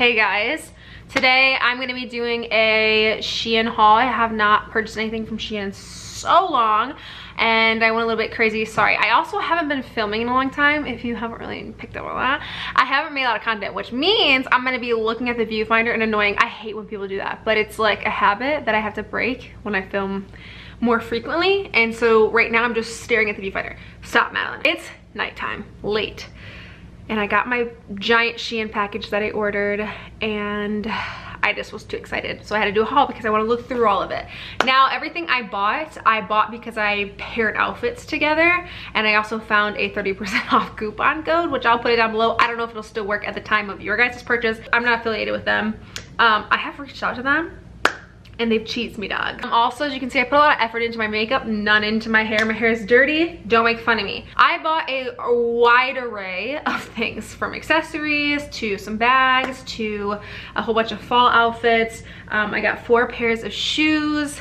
Hey guys, today I'm to be doing a Shein haul. I have not purchased anything from Shein in so long and I went a little bit crazy, sorry. I also haven't been filming in a long time, if you haven't really picked up on that. I haven't made a lot of content, which means I'm gonna be looking at the viewfinder and annoying. I hate when people do that, but it's like a habit that I have to break when I film more frequently. And so right now I'm just staring at the viewfinder. Stop, Madaline. It's nighttime, late and I got my giant Shein package that I ordered and I just was too excited. So I had to do a haul because I want to look through all of it. Now, everything I bought, I bought because I paired outfits together. And I also found a 30% off coupon code, which I'll put it down below. I don't know if it'll still work at the time of your guys' purchase. I'm not affiliated with them. Um, I have reached out to them and they've cheats me dog. Um, also, as you can see, I put a lot of effort into my makeup, none into my hair. My hair is dirty, don't make fun of me. I bought a, wide array of things from accessories to some bags to a whole bunch of fall outfits. Um, I got four pairs of shoes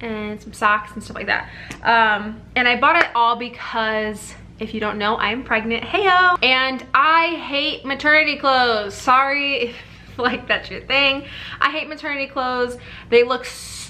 and some socks and stuff like that. Um, and I bought it all because if you don't know, I'm pregnant, heyo. And I hate maternity clothes. Sorry like that's your thing. I hate maternity clothes. They look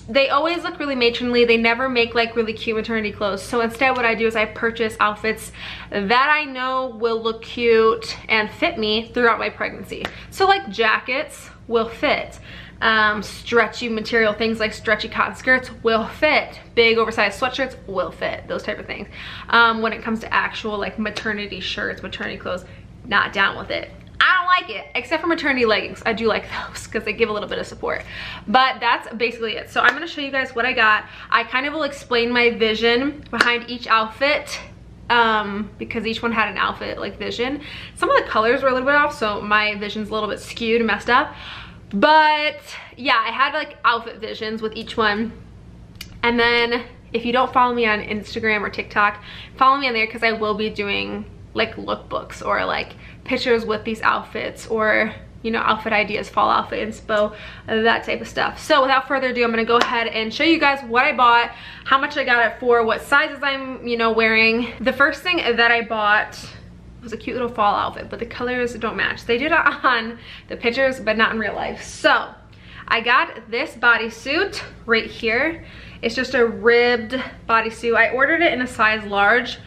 they always look really matronly. They never make like really cute maternity clothes. So instead what I do is I purchase outfits that I know will look cute and fit me throughout my pregnancy. So like jackets will fit. Um, stretchy material things like stretchy cotton skirts will fit. Big oversized sweatshirts will fit. Those type of things. Um, when it comes to actual like maternity shirts, maternity clothes, not down with it. Like it, except for maternity leggings. I do like those because they give a little bit of support. But that's basically it. So I'm gonna show you guys what I got. I kind of will explain my vision behind each outfit um because each one had an outfit like vision some of the colors were a little bit off so my vision's a little bit skewed and messed up but yeah i had like outfit visions with each one and then if you don't follow me on instagram or tiktok follow me on there because i will be doing like lookbooks or like pictures with these outfits or you know, outfit ideas, fall outfit inspo, that type of stuff. So without further ado, I'm gonna go ahead and show you guys what I bought, how much I got it for, what sizes I'm, you know, wearing. The first thing that I bought was a cute little fall outfit, but the colors don't match. They did it on the pictures, but not in real life. So I got this bodysuit right here. It's just a ribbed bodysuit. I ordered it in a size large,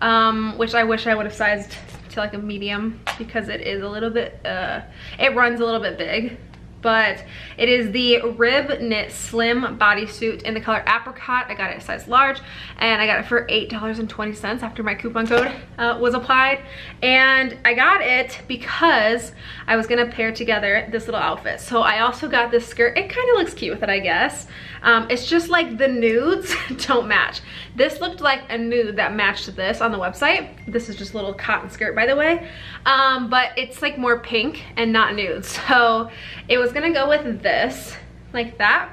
um, which I wish I would have sized to like a medium because it is a little bit, uh, it runs a little bit big but it is the rib knit slim bodysuit in the color apricot. I got it size large and i got it for eight dollars and 20 cents after my coupon code uh, was applied. And i got it because i was gonna pair together this little outfit. So i also got this skirt. It kind of looks cute with it i guess. Um, it's just like the nudes don't match. This looked like a nude that matched this on the website. This is just a little cotton skirt by the way. Um, but it's like more pink and not nude. So it was was gonna go with this, like that.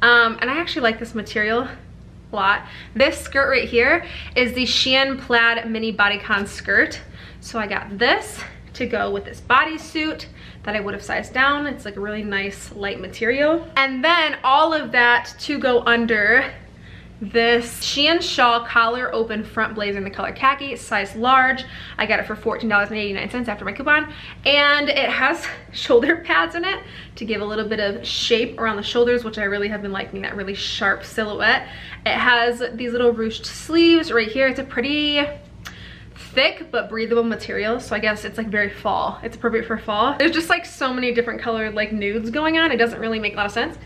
Um, and I actually like this material a lot. This skirt right here is the Shein Plaid Mini Bodycon skirt. So I got this to go with this bodysuit that I would have sized down. It's like a really nice light material. And then all of that to go under this Shein shawl collar open front blazer in the color khaki, size large. I got it for $14.89 after my coupon. And it has shoulder pads in it to give a little bit of shape around the shoulders, which I really have been liking that really sharp silhouette. It has these little ruched sleeves right here. It's a pretty thick but breathable material so i guess it's like very fall it's appropriate for fall there's just like so many different colored like nudes going on it doesn't really make a lot of sense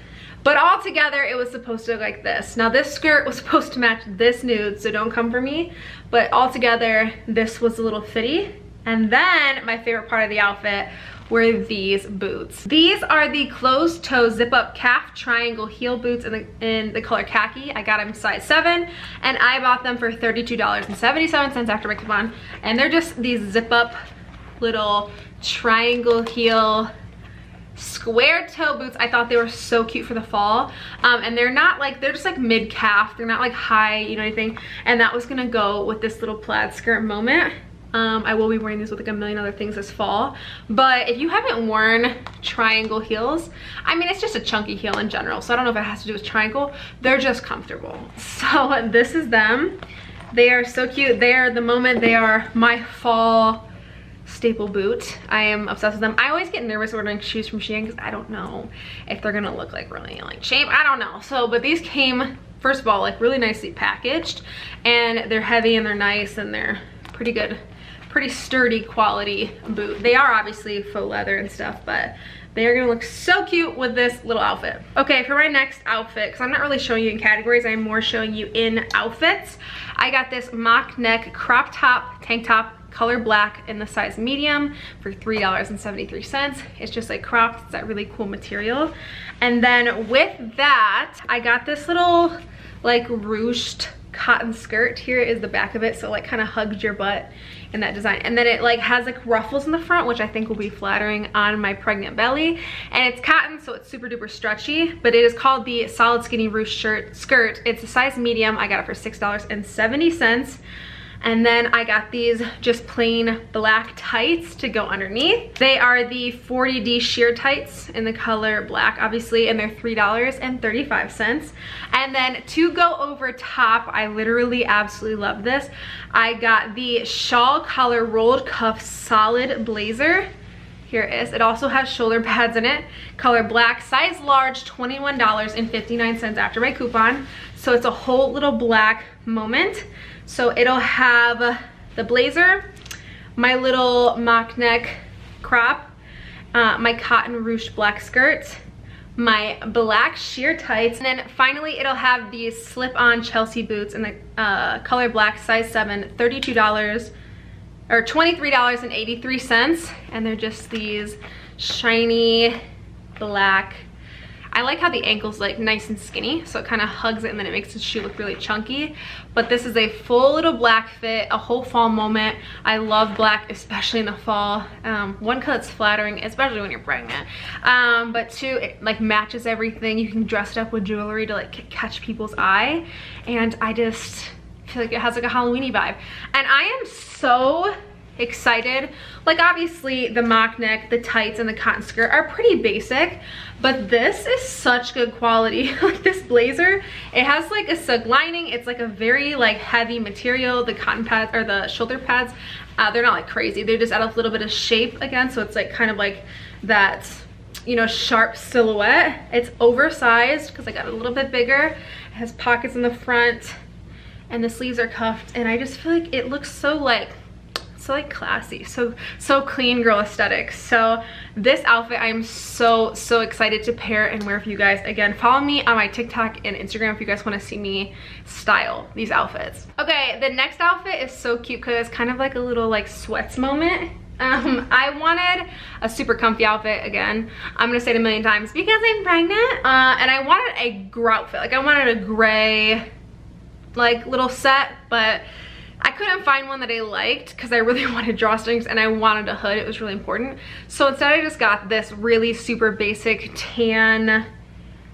but all together, it was supposed to look like this. Now this skirt was supposed to match this nude, so don't come for me. But all together, this was a little fitty. And then my favorite part of the outfit were these boots. These are the closed toe zip up calf triangle heel boots in the, in the color khaki. I got them size seven and I bought them for $32.77 after my coupon. And they're just these zip up little triangle heel square toe boots i thought they were so cute for the fall um, and they're not like they're just like mid calf they're not like high you know anything and that was gonna go with this little plaid skirt moment um, I will be wearing these with like a million other things this fall. But if you haven't worn triangle heels, I mean, it's just a chunky heel in general. So I don't know if it has to do with triangle. They're just comfortable. So this is them. They are so cute. They are the moment they are my fall staple boot. I am obsessed with them. I always get nervous ordering shoes from Shein because I don't know if they're gonna look like really like cheap. I don't know. So, but these came, first of all, like really nicely packaged and they're heavy and they're nice and they're pretty good, pretty sturdy quality boot. They are obviously faux leather and stuff, but they are gonna look so cute with this little outfit. Okay, for my next outfit, because I'm not really showing you in categories, I'm more showing you in outfits. I got this mock neck crop top, tank top, color black in the size medium for $3.73. It's just like cropped, it's that really cool material. And then with that, I got this little like ruched cotton skirt. Here is the back of it, so like kind of hugs your butt in that design. And then it like has like ruffles in the front, which I think will be flattering on my pregnant belly. And it's cotton, so it's super duper stretchy, but it is called the Solid Skinny Ruched Shirt Skirt. It's a size medium. I got it for $6.70. And then I got these just plain black tights to go underneath. They are the 40D sheer tights in the color black, obviously, and they're $3.35. And then to go over top, I literally absolutely love this. I got the shawl collar rolled cuff solid blazer. Here it is. It also has shoulder pads in it. Color black, size large, $21.59 after my coupon. So it's a whole little black moment. So it'll have the blazer, my little mock neck crop, uh, my cotton ruched black skirt, my black sheer tights, and then finally it'll have these slip-on Chelsea boots in the uh, color black, size 7, $32 or $23.83, and they're just these shiny black I like how the ankle's like nice and skinny, so it kind of hugs it and then it makes the shoe look really chunky. But this is a full little black fit, a whole fall moment. I love black, especially in the fall. Um, one, cause it's flattering, especially when you're pregnant. Um, but two, it like matches everything. You can dress it up with jewelry to like catch people's eye. And I just feel like it has like a Halloweeny vibe. And I am so excited. Like obviously the mock neck, the tights, and the cotton skirt are pretty basic, but this is such good quality. like this blazer, it has like a silk lining. It's like a very like heavy material. The cotton pads or the shoulder pads, uh, they're not like crazy. They're just add a little bit of shape again. So it's like kind of like that you know, sharp silhouette. It's oversized because I got a little bit bigger. It has pockets in the front and the sleeves are cuffed and I just feel like it looks so like so like classy so so clean girl aesthetic so this outfit i'm so so excited to pair and wear for you guys again follow me on my tiktok and instagram if you guys want to see me style these outfits okay the next outfit is so cute because it's kind of like a little like sweats moment um, I wanted a super comfy outfit again. I'm gonna say it a million times because I'm pregnant. Uh, and I wanted a gray outfit. Like I wanted a gray, like little set, but I couldn't find one that I liked because I really wanted drawstrings and I wanted a hood. It was really important. So instead I just got this really super basic tan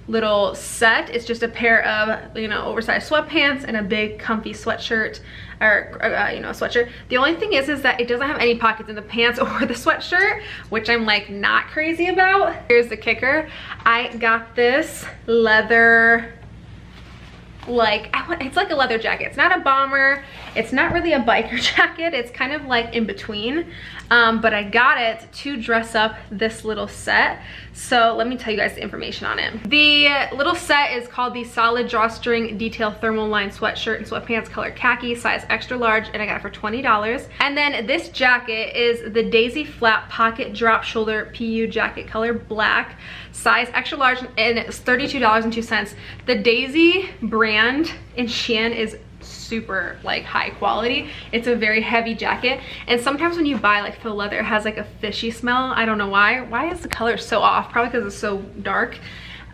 little set. It's just a pair of, you know, oversized sweatpants and a big comfy sweatshirt or, uh, you know, sweatshirt. The only thing is, is that it doesn't have any pockets in the pants or the sweatshirt, which I'm like not crazy about. Here's the kicker. I got this leather like it's like a leather jacket. It's not a bomber. It's not really a biker jacket. It's kind of like in between. Um, but i got it to dress up this little set. So let me tell you guys the information on it. The little set is called the solid drawstring detail thermal line sweatshirt and sweatpants color khaki size extra large and i got it for 20 dollars. And then this jacket is the Dazy flat pocket drop shoulder pu jacket color black size extra large and it's $32.02 the Dazy brand in shein is super like high quality. It's a very heavy jacket and sometimes when you buy like faux leather it has like a fishy smell. I don't know why. Why is the color so off? Probably because it's so dark.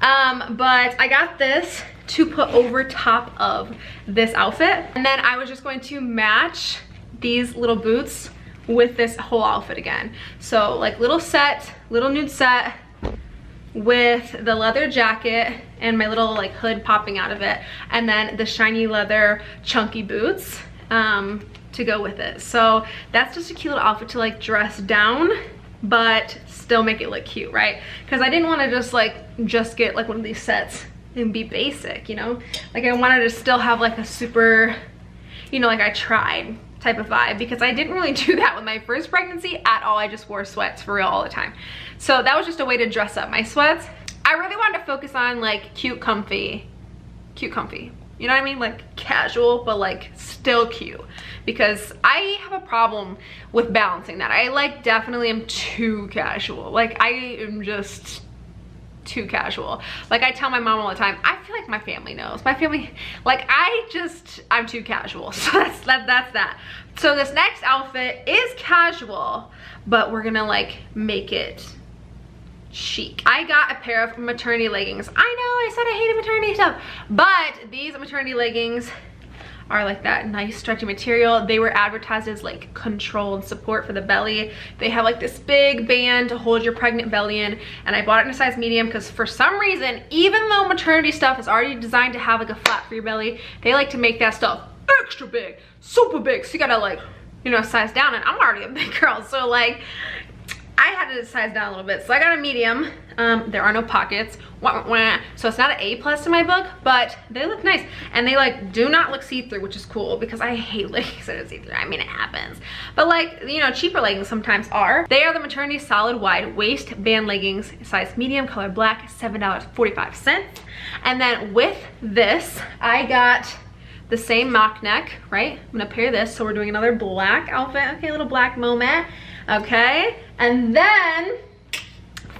Um but i got this to put over top of this outfit and then i was just going to match these little boots with this whole outfit again. So like little set little nude set with the leather jacket and my little like hood popping out of it and then the shiny leather chunky boots um, to go with it. So that's just a cute little outfit to like dress down but still make it look cute, right? Because I didn't want to just like just get like one of these sets and be basic, you know? Like I wanted to still have like a super, you know, like I tried type of vibe because I didn't really do that with my first pregnancy at all. I just wore sweats for real all the time. So that was just a way to dress up my sweats. I really wanted to focus on like cute, comfy, cute, comfy. You know what I mean? Like casual, but like still cute. Because I have a problem with balancing that. I like definitely am too casual. Like I am just too casual. Like I tell my mom all the time, I feel like my family knows. My family, like I just, I'm too casual. So that's that, that's that. So this next outfit is casual, but we're gonna like make it chic. I got a pair of maternity leggings. I know I said I hated maternity stuff, but these maternity leggings are like that nice stretchy material. They were advertised as like control and support for the belly. They have like this big band to hold your pregnant belly in and I bought it in a size medium because for some reason, even though maternity stuff is already designed to have like a flat for your belly, they like to make that stuff extra big, super big. So you gotta like, you know, size down and I'm already a big girl. So like, I had to size down a little bit. So I got a medium. Um, there are no pockets. Wah, wah. So it's not an A plus in my book, but they look nice. And they like do not look see-through, which is cool because I hate leggings that are see-through. I mean, it happens. But like, you know, cheaper leggings sometimes are. They are the Maternity Solid Wide Waistband Leggings, size medium, color black, $7.45. And then with this, I got the same mock neck, right? I'm gonna pair this. So we're doing another black outfit. Okay, little black moment okay? And then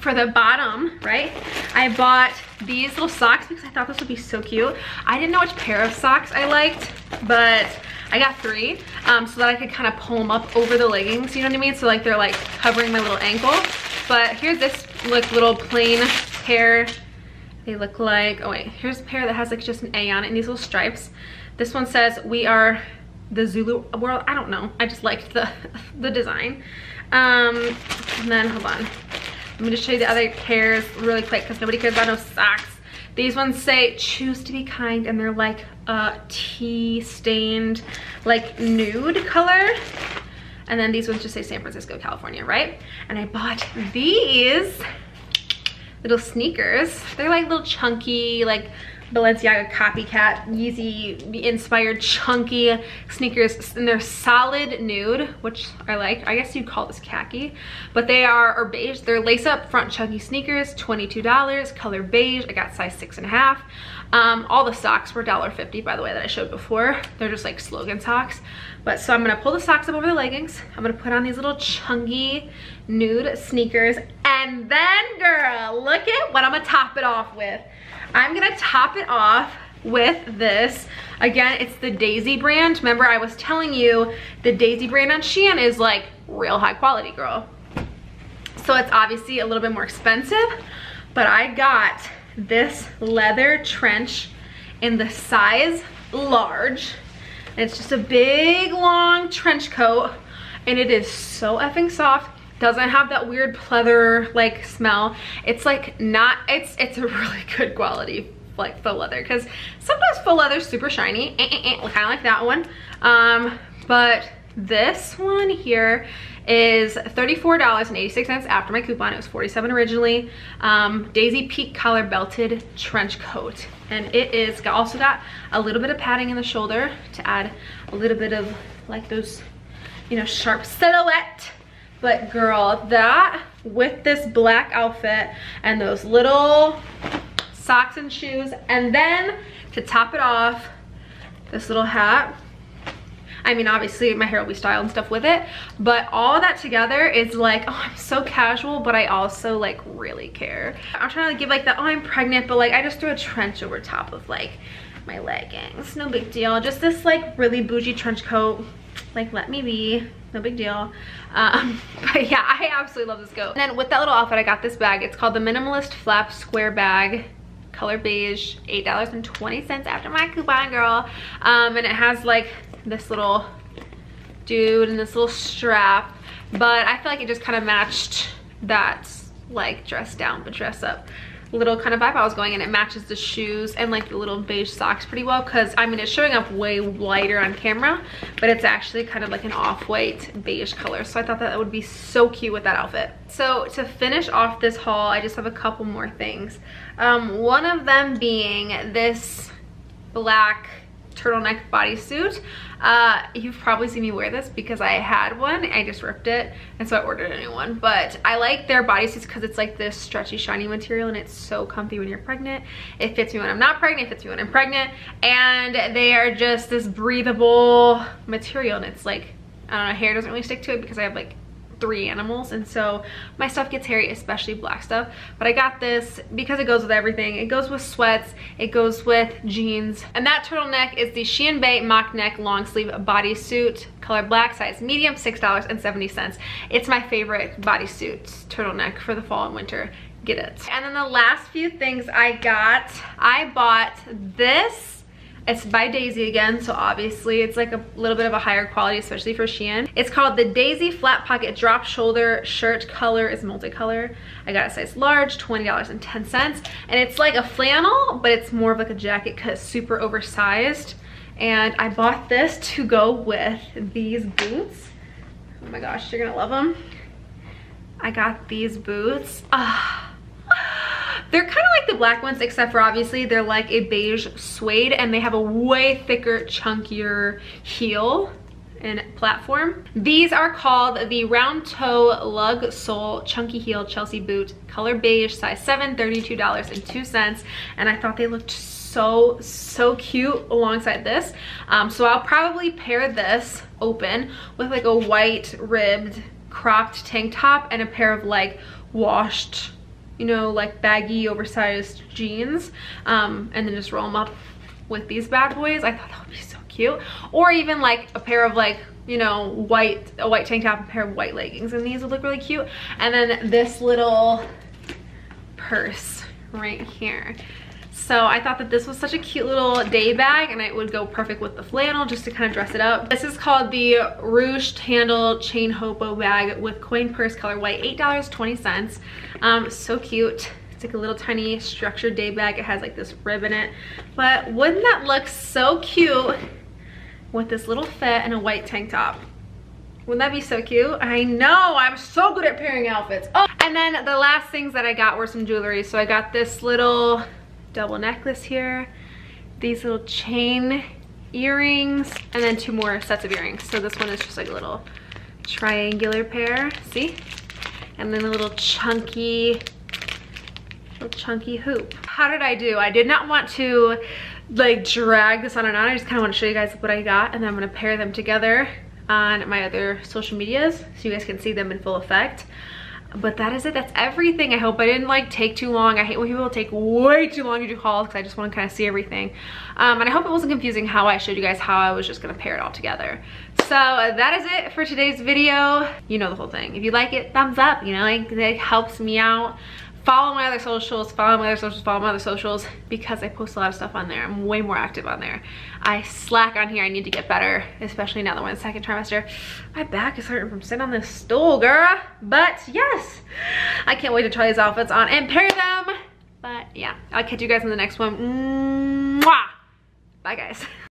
for the bottom, right, I bought these little socks because I thought this would be so cute. I didn't know which pair of socks I liked, but I got three um, so that I could kind of pull them up over the leggings, you know what I mean? So like they're like covering my little ankle. But here's this like little plain pair. They look like, oh wait, here's a pair that has like just an A on it and these little stripes. This one says, we are the Zulu world. I don't know. I just liked the, the design. Um, and then, hold on. Let me just show you the other pairs really quick because nobody cares about no socks. These ones say choose to be kind and they're like a tea stained like nude color. And then these ones just say San Francisco, California, right? And I bought these little sneakers. They're like little chunky, like Balenciaga copycat Yeezy inspired chunky sneakers and they're solid nude which I like. I guess you'd call this khaki. But they are or beige. They're lace up front chunky sneakers $22 color beige. I got size six and a half. Um, all the socks were $1.50 by the way that I showed before. They're just like slogan socks. But so I'm gonna pull the socks up over the leggings. I'm gonna put on these little chunky nude sneakers. And then girl look at what I'm gonna top it off with I'm gonna top it off with this. Again, it's the Dazy brand. Remember, I was telling you the Dazy brand on Shein is like real high quality, girl. So it's obviously a little bit more expensive, but I got this leather trench in the size large. it's just a big, long trench coat, and it is so effing soft doesn't have that weird pleather like smell it's like not it's it's a really good quality like faux leather because sometimes faux leather is super shiny eh, eh, eh, kind of like that one um but this one here is $34.86 after my coupon. It was 47 originally. Um, Dazy Peak collar belted trench coat. And it is got, also got a little bit of padding in the shoulder to add a little bit of like those, you know, sharp silhouette but girl, that with this black outfit and those little socks and shoes, and then to top it off, this little hat. I mean, obviously my hair will be styled and stuff with it, but all that together is like, oh, I'm so casual, but I also like really care. I'm trying to give like the, oh, I'm pregnant, but like I just threw a trench over top of like my leggings. No big deal. Just this like really bougie trench coat. Like let me be no big deal. Um, but yeah, I absolutely love this coat. And then with that little outfit, I got this bag. It's called the Minimalist Flap Square Bag color beige $8.20 after my coupon girl um, and it has like this little dude and this little strap but I feel like it just kind of matched that like dress down but dress up little kind of vibe I was going and it matches the shoes and like the little beige socks pretty well because I mean it's showing up way lighter on camera but it's actually kind of like an off-white beige color so I thought that would be so cute with that outfit. So to finish off this haul I just have a couple more things. Um, one of them being this black turtleneck bodysuit. Uh, you've probably seen me wear this because I had one. I just ripped it and so I ordered a new one. But I like their bodysuits because it's like this stretchy, shiny material and it's so comfy when you're pregnant. It fits me when I'm not pregnant, it fits me when I'm pregnant. And they are just this breathable material and it's like, I don't know, hair doesn't really stick to it because I have like three animals and so my stuff gets hairy especially black stuff. But i got this because it goes with everything it goes with sweats it goes with jeans and that turtleneck is the shein bay mock neck long sleeve bodysuit color black size medium six dollars and 70 cents. It's my favorite bodysuit turtleneck for the fall and winter. Get it. And then the last few things i got i bought this it's by Dazy again, so obviously it's like a little bit of a higher quality, especially for Shein. It's called the Dazy Flat Pocket Drop Shoulder Shirt. Color is multicolor. I got a size large, $20.10. And it's like a flannel, but it's more of like a jacket because super oversized. And I bought this to go with these boots. Oh my gosh, you're gonna love them. I got these boots. Ah. They're kind of like the black ones, except for obviously they're like a beige suede and they have a way thicker, chunkier heel and platform. These are called the round toe lug sole chunky heel Chelsea boot color beige size 7 $32.02 and I thought they looked so so cute alongside this um, so I'll probably pair this open with like a white ribbed cropped tank top and a pair of like washed you know, like baggy, oversized jeans, um, and then just roll them up with these bad boys. I thought that would be so cute. Or even like a pair of like, you know, white, a white tank top, a pair of white leggings, and these would look really cute. And then this little purse right here. So I thought that this was such a cute little day bag and it would go perfect with the flannel just to kind of dress it up. This is called the Ruched Handle Chain Hobo bag with coin purse color white, $8.20. Um, so cute. It's like a little tiny structured day bag. It has like this rib in it. But wouldn't that look so cute with this little fit and a white tank top? Wouldn't that be so cute? I know, I'm so good at pairing outfits. Oh, and then the last things that I got were some jewelry. So I got this little double necklace here, these little chain earrings, and then two more sets of earrings. So this one is just like a little triangular pair, see? And then a little chunky, little chunky hoop. How did I do? I did not want to like drag this on and on. I just kind of want to show you guys what I got and then I'm going to pair them together on my other social medias so you guys can see them in full effect but that is it. That's everything. I hope i didn't like take too long. I hate when people take way too long to do hauls because i just want to kind of see everything. Um, and i hope it wasn't confusing how i showed you guys how i was just going to pair it all together. So that is it for today's video. You know the whole thing. If you like it thumbs up. You know like it helps me out follow my other socials, follow my other socials, follow my other socials because I post a lot of stuff on there. I'm way more active on there. I slack on here. I need to get better, especially now that we're in the second trimester. My back is hurting from sitting on this stool, girl. But yes, I can't wait to try these outfits on and pair them. But yeah, I'll catch you guys in the next one. Mwah! Bye, guys.